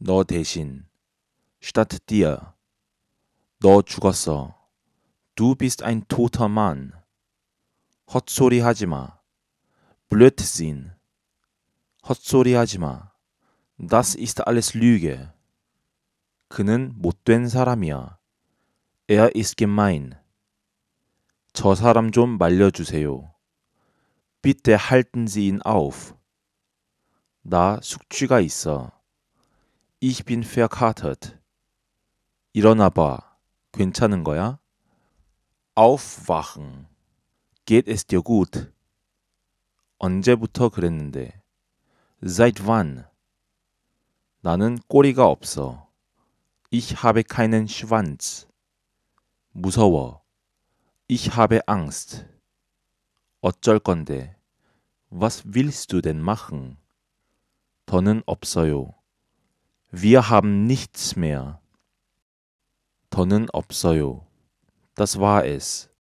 너 대신. statt dir. 너 죽었어. Du bist ein toter Mann. 헛소리 하지 마. Blödsinn. 헛소리 하지 마. Das ist alles Lüge. 그는 못된 사람이야. Er ist gemein. 저 사람 좀 말려주세요. Bitte halten Sie ihn auf. 나 숙취가 있어. Ich bin verkatert. 일어나 봐. 괜찮은 거야? Aufwachen. Geht es dir gut? 언제부터 그랬는데? Seit wann? 나는 꼬리가 없어. Ich habe keinen Schwanz. 무서워. Ich habe Angst. 어쩔 건데? Was willst du denn machen? 더는 없어요. Wir haben nichts mehr. 더는 없어요. Das war es.